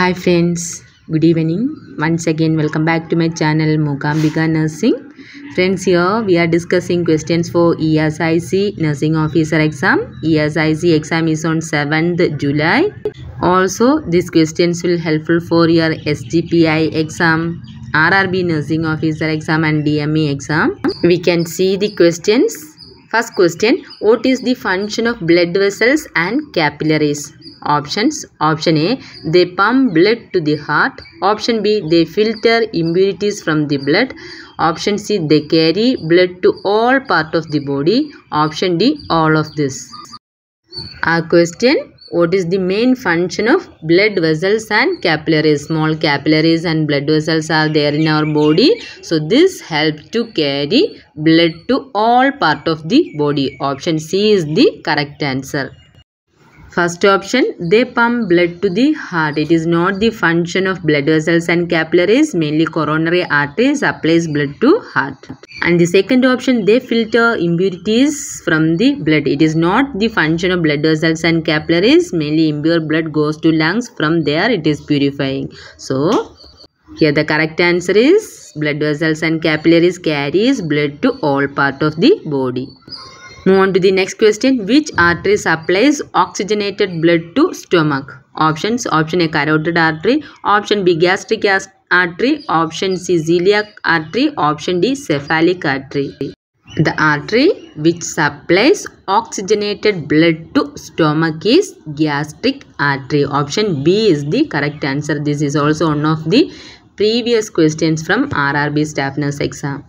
Hi friends, good evening. Once again, welcome back to my channel Mookambika Nursing. Friends, here we are discussing questions for ESIC Nursing Officer exam. ESIC exam is on 7th July. Also, these questions will helpful for your SGPI exam, RRB Nursing Officer exam and DME exam. We can see the questions. First question, what is the function of blood vessels and capillaries? Options Option A They pump blood to the heart. Option B They filter impurities from the blood. Option C They carry blood to all part of the body. Option D All of this. Our question What is the main function of blood vessels and capillaries? Small capillaries and blood vessels are there in our body. So this helps to carry blood to all part of the body. Option C is the correct answer. First option, they pump blood to the heart. It is not the function of blood vessels and capillaries. Mainly coronary artery supplies blood to heart. And the second option, they filter impurities from the blood. It is not the function of blood vessels and capillaries. Mainly impure blood goes to lungs. From there, it is purifying. So, here the correct answer is blood vessels and capillaries carries blood to all part of the body. Move on to the next question. Which artery supplies oxygenated blood to stomach? Options. Option A carotid artery. Option B gastric artery. Option C celiac artery. Option D cephalic artery. The artery which supplies oxygenated blood to stomach is gastric artery. Option B is the correct answer. This is also one of the previous questions from RRB staff nurse exam.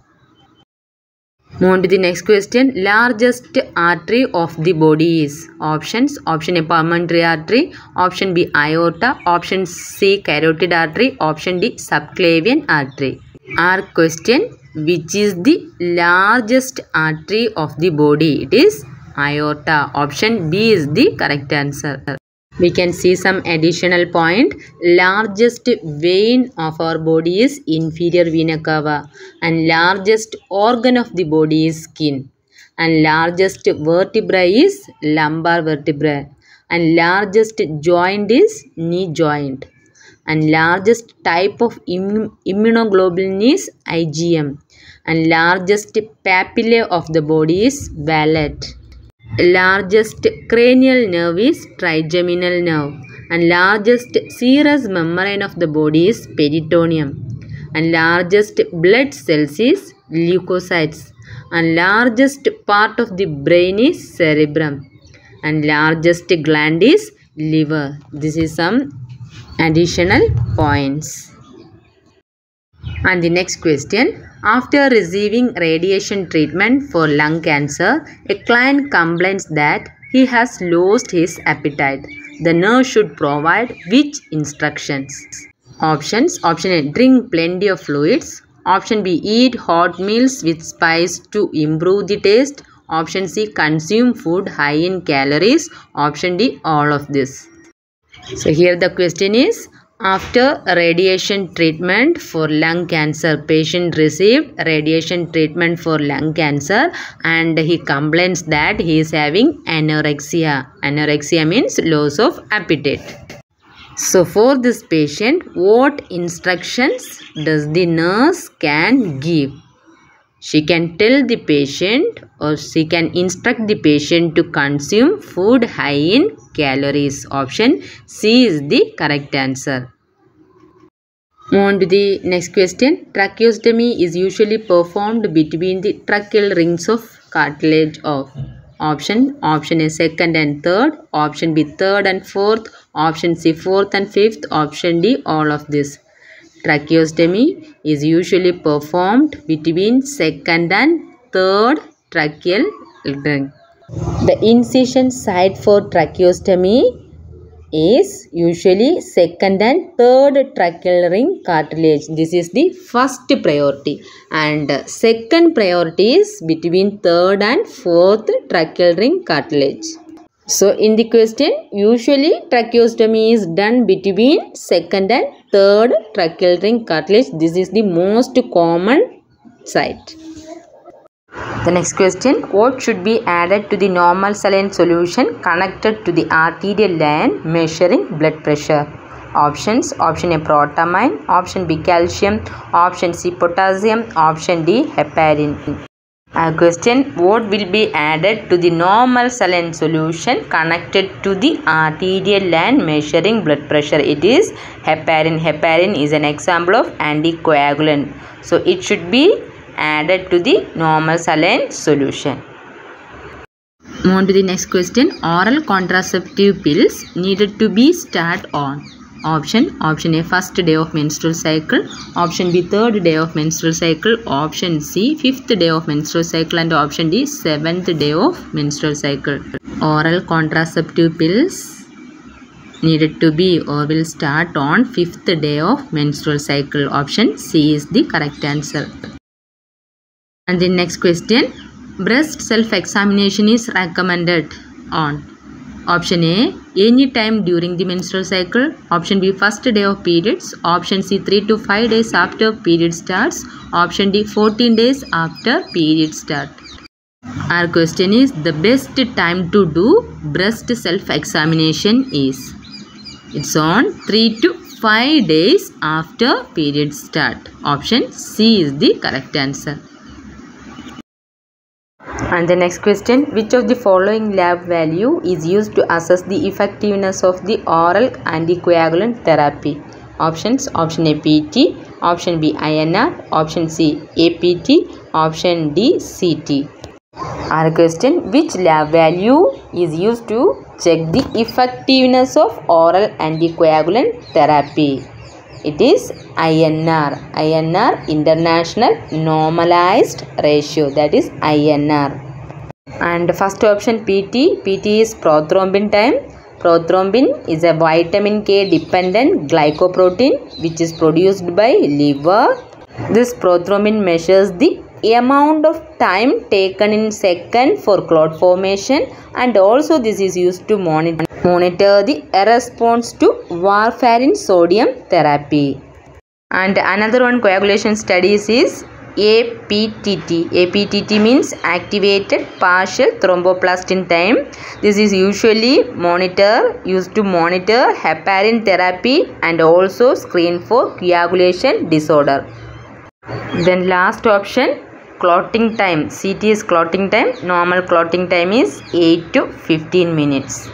Move on to the next question. Largest artery of the body is options. Option A pulmonary artery. Option B aorta. Option C carotid artery. Option D subclavian artery. Our question which is the largest artery of the body? It is aorta. Option B is the correct answer we can see some additional point. Largest vein of our body is inferior vena cava and largest organ of the body is skin. And largest vertebra is lumbar vertebra and largest joint is knee joint. And largest type of immunoglobulin is IgM and largest papillae of the body is vallate largest cranial nerve is trigeminal nerve and largest serous membrane of the body is peritoneum and largest blood cells is leukocytes and largest part of the brain is cerebrum and largest gland is liver. This is some additional points. And the next question after receiving radiation treatment for lung cancer, a client complains that he has lost his appetite. The nurse should provide which instructions? Options Option A Drink plenty of fluids. Option B Eat hot meals with spice to improve the taste. Option C Consume food high in calories. Option D All of this. So here the question is after radiation treatment for lung cancer, patient received radiation treatment for lung cancer and he complains that he is having anorexia. Anorexia means loss of appetite. So for this patient, what instructions does the nurse can give? She can tell the patient or she can instruct the patient to consume food high in calories. Option C is the correct answer. Move on to the next question. Tracheostomy is usually performed between the tracheal rings of cartilage of option. Option A second and third. Option B third and fourth. Option C fourth and fifth. Option D all of this. Tracheostomy is usually performed between second and third tracheal ring. The incision site for tracheostomy is usually second and third tracheal ring cartilage. This is the first priority and second priority is between third and fourth tracheal ring cartilage. So in the question usually tracheostomy is done between second and third tracheal ring cartilage. This is the most common site. The next question, what should be added to the normal saline solution connected to the arterial line measuring blood pressure? Options Option A protamine, Option B calcium, Option C potassium, Option D heparin. A question What will be added to the normal saline solution connected to the arterial line measuring blood pressure? It is heparin. Heparin is an example of anticoagulant. So it should be added to the normal saline solution. Move on to the next question. Oral contraceptive pills needed to be start on. Option Option A first day of menstrual cycle. Option B third day of menstrual cycle. Option C fifth day of menstrual cycle and option D seventh day of menstrual cycle. Oral contraceptive pills needed to be or will start on fifth day of menstrual cycle. Option C is the correct answer. And the next question breast self examination is recommended on. Option a any time during the menstrual cycle. Option b first day of periods. Option c 3 to 5 days after period starts. Option d 14 days after period start. Our question is the best time to do breast self examination is? It's on 3 to 5 days after period start. Option c is the correct answer and the next question, which of the following lab value is used to assess the effectiveness of the oral anticoagulant therapy? Options, option A PT, option B INR, option C APT, option D CT. Our question, which lab value is used to check the effectiveness of oral anticoagulant therapy? It is INR, INR International Normalized Ratio that is INR. And first option PT, PT is prothrombin time. Prothrombin is a vitamin K dependent glycoprotein which is produced by liver. This prothrombin measures the amount of time taken in second for clot formation and also this is used to monitor, monitor the response to warfarin sodium therapy. And another one coagulation studies is APTT. APTT means activated partial thromboplastin time. This is usually monitor used to monitor heparin therapy and also screen for coagulation disorder. Then last option clotting time. CT is clotting time. Normal clotting time is 8 to 15 minutes.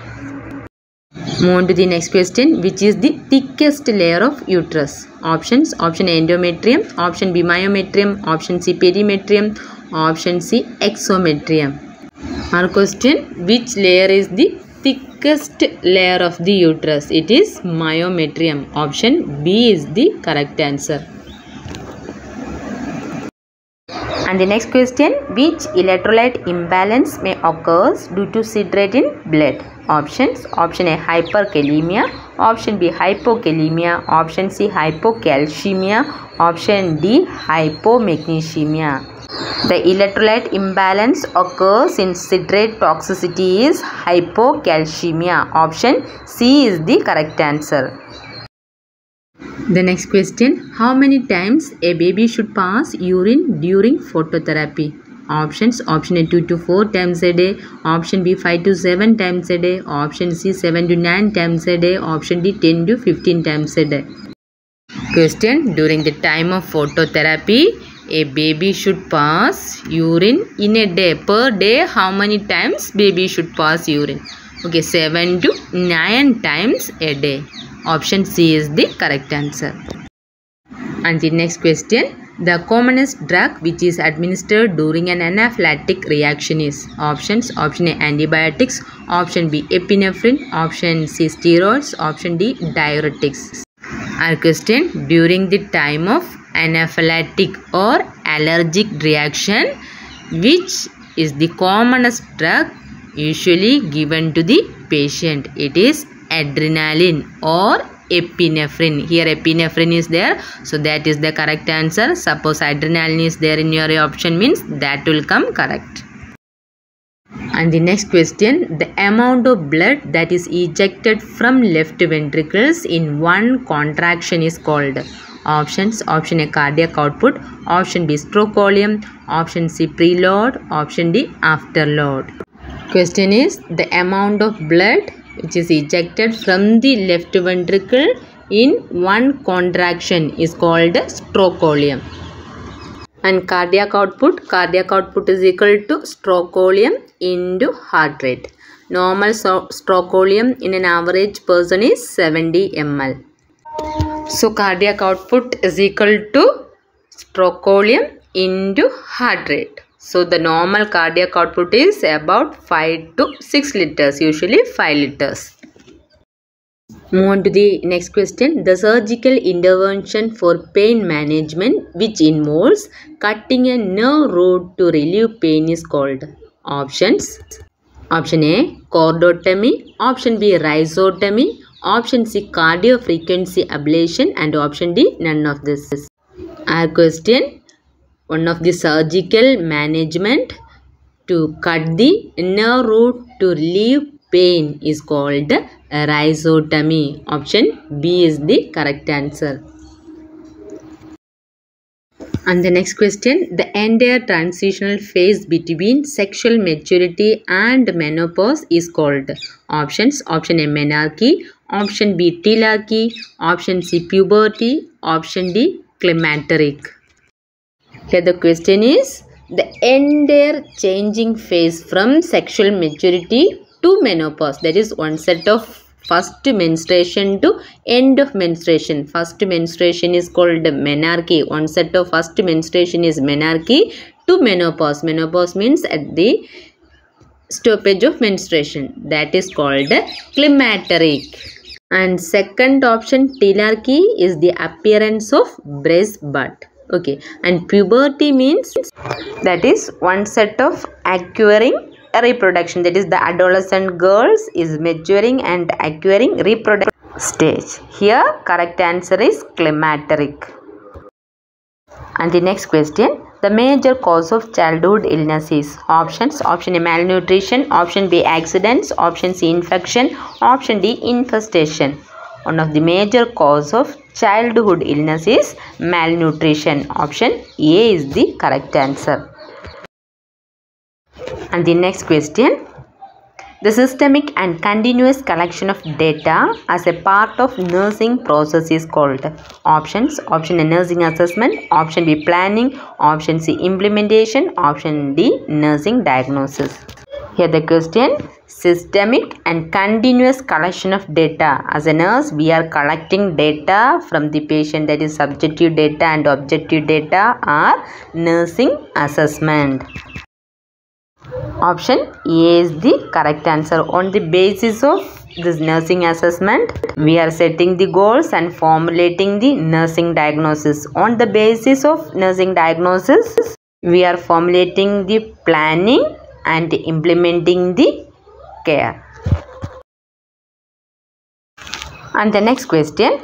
Move to the next question. Which is the thickest layer of uterus? Options. Option A endometrium. Option B myometrium. Option C perimetrium. Option C exometrium. Our question. Which layer is the thickest layer of the uterus? It is myometrium. Option B is the correct answer. And the next question, which electrolyte imbalance may occur due to citrate in blood? Options, option A hyperkalemia, option B hypokalemia, option C hypocalcemia, option D hypomagnesemia. The electrolyte imbalance occurs in citrate toxicity is hypocalcemia. Option C is the correct answer. The next question How many times a baby should pass urine during phototherapy? Options Option A 2 to 4 times a day, Option B 5 to 7 times a day, Option C 7 to 9 times a day, Option D 10 to 15 times a day. Question During the time of phototherapy, a baby should pass urine in a day. Per day, how many times baby should pass urine? Okay, 7 to 9 times a day. Option C is the correct answer. And the next question. The commonest drug which is administered during an anaphylactic reaction is options. Option A antibiotics. Option B epinephrine. Option C steroids. Option D diuretics. Our question. During the time of anaphylactic or allergic reaction which is the commonest drug usually given to the patient. It is adrenaline or epinephrine. Here epinephrine is there. So that is the correct answer. Suppose adrenaline is there in your option means that will come correct. And the next question the amount of blood that is ejected from left ventricles in one contraction is called options. Option a cardiac output. Option b stroke volume. Option c preload. Option d afterload. Question is the amount of blood which is ejected from the left ventricle in one contraction. Is called stroke volume and cardiac output? Cardiac output is equal to stroke volume into heart rate. Normal volume in an average person is 70 ml so cardiac output is equal to stroke volume into heart rate so the normal cardiac output is about 5 to 6 liters usually 5 liters Move on to the next question. The surgical intervention for pain management, which involves cutting a nerve root to relieve pain, is called options. Option A chordotomy, option B rhizotomy, option C cardiofrequency ablation, and option D none of this. Our question one of the surgical management to cut the nerve root to relieve pain is called rhizotomy. Option B is the correct answer. And the next question the entire transitional phase between sexual maturity and menopause is called options option A menarche, option B thelarche, option C puberty, option D climacteric. Here the question is the entire changing phase from sexual maturity to menopause that is one set of first menstruation to end of menstruation. First menstruation is called menarche. One set of first menstruation is menarche to menopause. Menopause means at the stoppage of menstruation. That is called climacteric and second option thelarche is the appearance of breast bud okay. And puberty means that is one set of acquiring reproduction. That is the adolescent girls is maturing and acquiring reproduction stage. Here correct answer is climacteric and the next question the major cause of childhood illness is options option a malnutrition option b accidents option c infection option d infestation. One of the major cause of childhood illness is malnutrition. Option a is the correct answer. And the next question. The systemic and continuous collection of data as a part of nursing process is called options. Option a nursing assessment. Option b planning. Option c implementation. Option d nursing diagnosis. Here the question systemic and continuous collection of data. As a nurse we are collecting data from the patient. That is subjective data and objective data are nursing assessment. Option a is the correct answer. On the basis of this nursing assessment we are setting the goals and formulating the nursing diagnosis. On the basis of nursing diagnosis we are formulating the planning and implementing the care and the next question.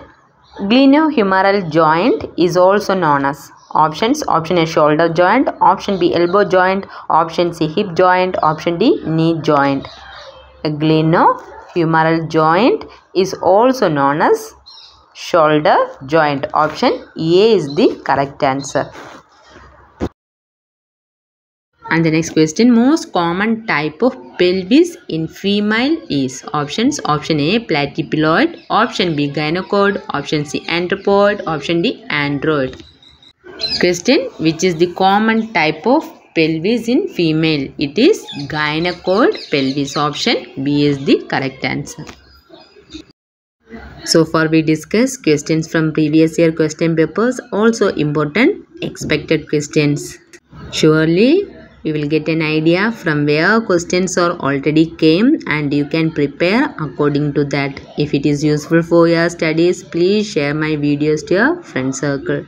Glenohumeral joint is also known as options. Option a shoulder joint. Option b elbow joint. Option c hip joint. Option d knee joint. A glenohumeral joint is also known as shoulder joint. Option a is the correct answer and the next question most common type of pelvis in female is options option a platypelloid option b gynecoid option c anthropoid option d android. Question which is the common type of pelvis in female? It is gynecoid pelvis. Option b is the correct answer. So far we discussed questions from previous year question papers also important expected questions. Surely you will get an idea from where questions are already came and you can prepare according to that. If it is useful for your studies please share my videos to your friend circle